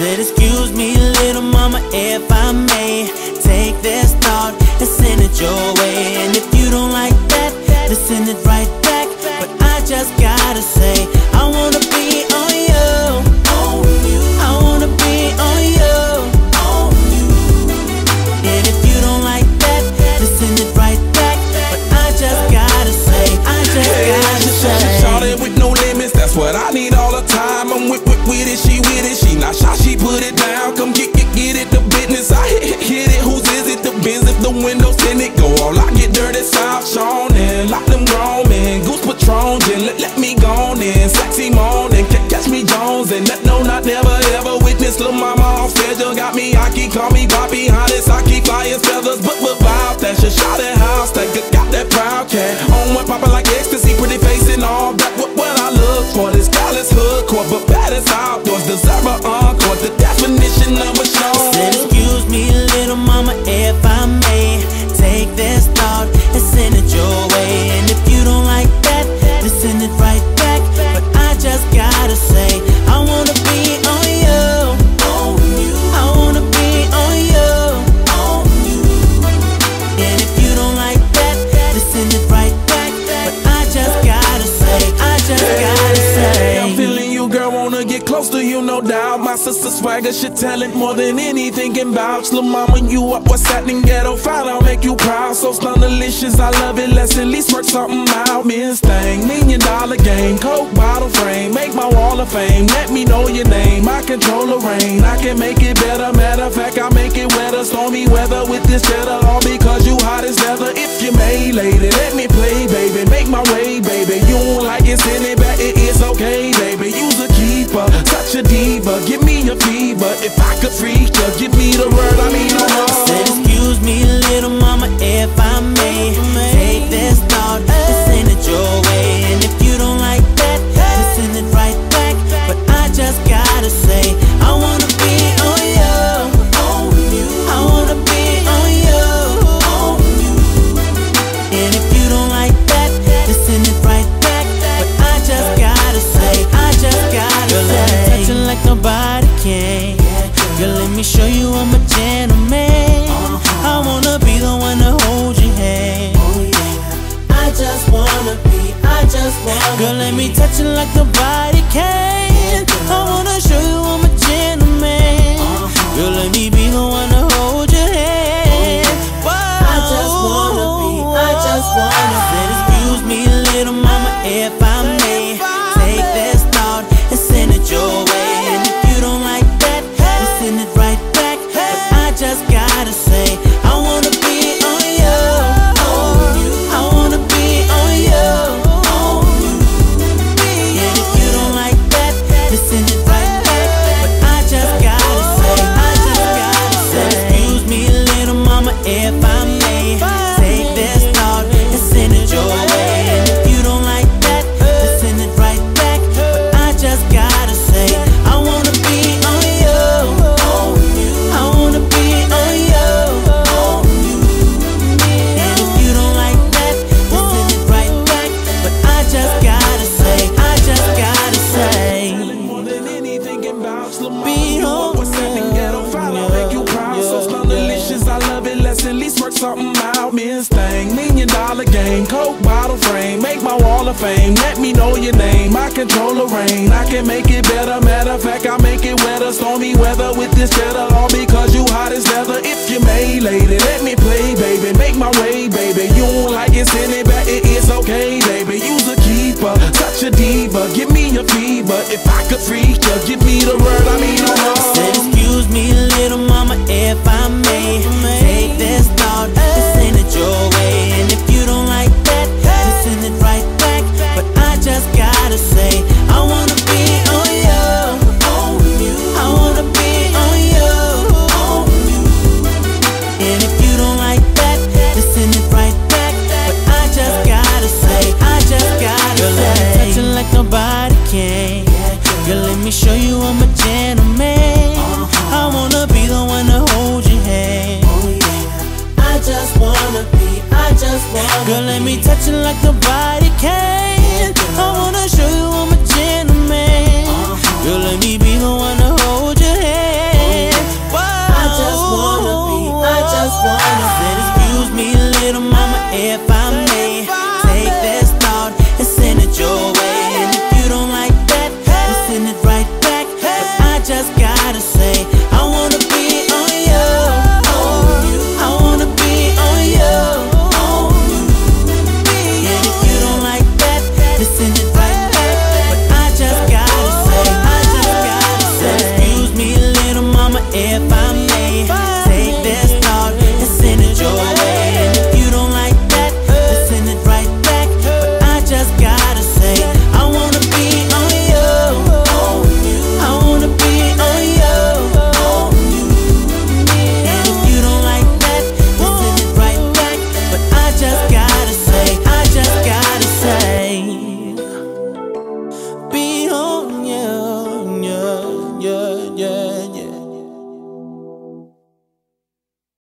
Said excuse me little mama if I may Take this thought and send it your way. And if you don't like that, then send it right back. But I just gotta say put it down. Come get, get, get it, the business, I hit, hit, hit it. Whose is it? The Benz, if the windows tinted, go all I get dirty, South Sean, and lock them grown men. Goose Patron, then let, let me go on in. Sexy morning, ca- catch me Jones, and that no, not never ever witness. Lil' mama off schedule, got me, I keep call me Poppy, hottest, I keep flying feathers, but, but, wow, that's your shot at house, that got, that proud cat. On one poppin' like ecstasy, pretty face and all that. What, what I look for, this is hood core, but bad as outdoors, deserve a encore. Definition sister swagger, shit talent more than anything can vouch. Lil' mama, you up, what's happening? Ghetto fine, I'll make you proud. So delicious, I love it. Let's at least work something out. Miss thing, million dollar game, coke bottle frame, make my wall of fame. Let me know your name. I control the rain, I can make it better. Matter of fact, I make it wetter. Stormy weather with this cheddar, all because you hot as leather. If you may, lady, let me play, baby. Make my way, baby. You don't like I'm a gentleman. I wanna be the one to hold your hand. Oh, I just wanna be, I just wanna Girl, let me touch it like nobody can. I wanna if I may Take this thought and send it your way. And if you don't like that, then send it right back. But I just gotta say, I wanna be on you I wanna be on you And if you don't like that, then send it right back. But I just gotta say, I just gotta say. More than anything can of fame. Let me know your name. I control the rain, I can make it better. Matter of fact, I make it wetter. Stormy weather with this cheddar, all because you hot as leather. If you may, lady, let me play, baby. Make my way, baby. Can Girl, let me show you I'm a gentleman. Uh-huh. I wanna be the one to hold your hand. Oh, I just wanna be, I just wanna Girl, let me touch it like nobody can I wanna